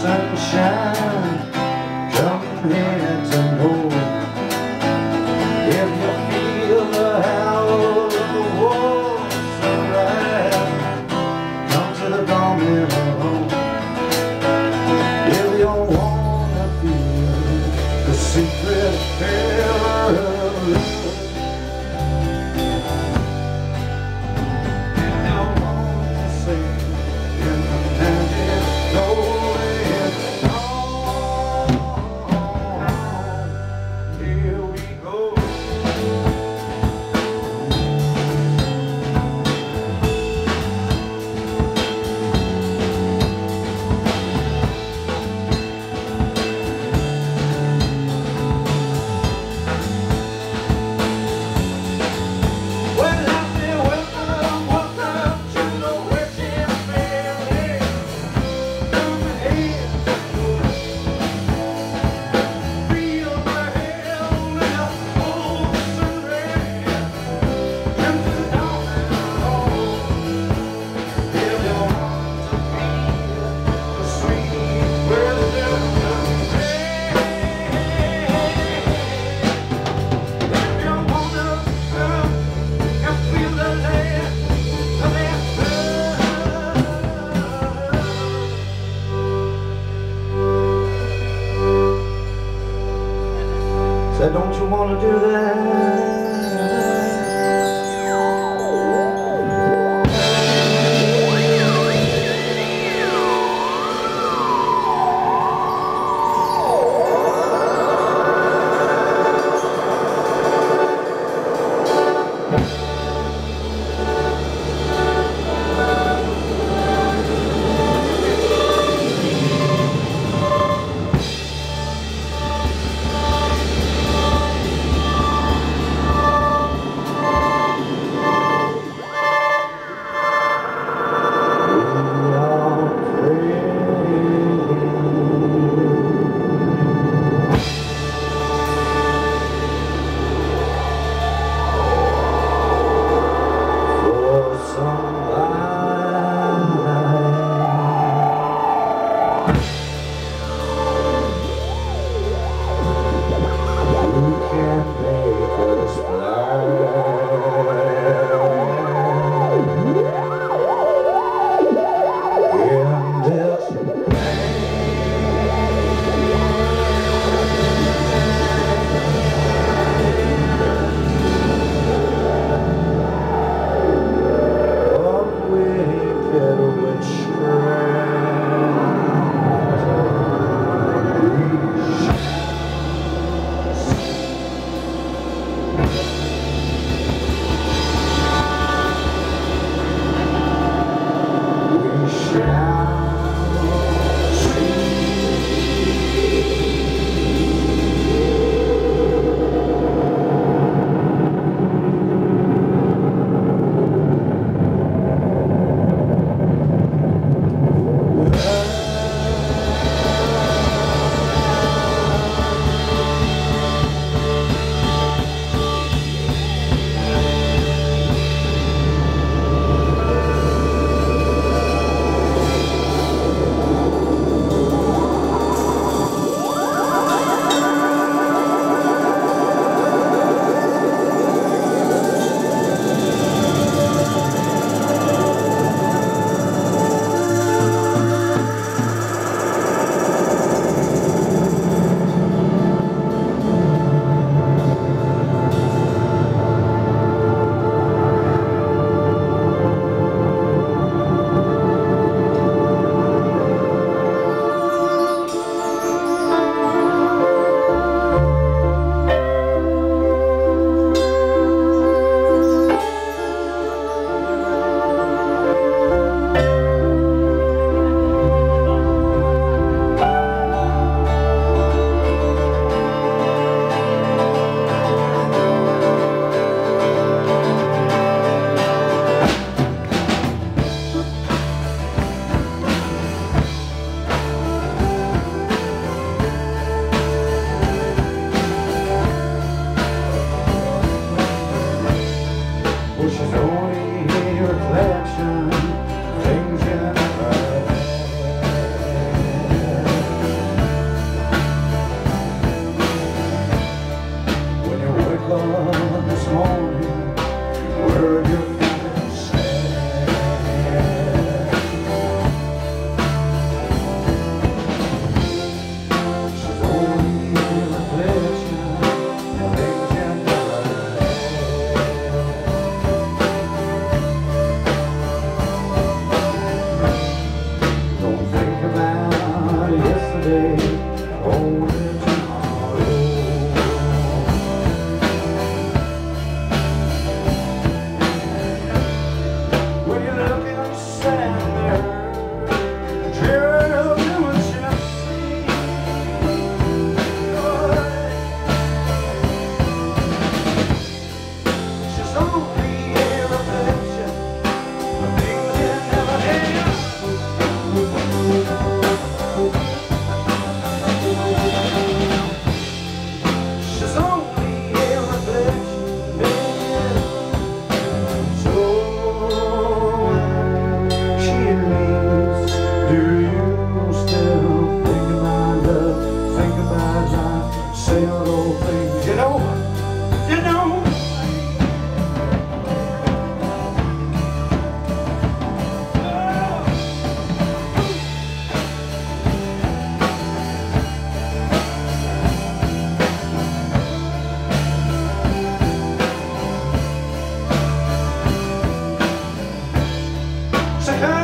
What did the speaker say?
sunshine. Coming here to If you feel the howl of the wolves around, come to the dawn home. To do that? We Check.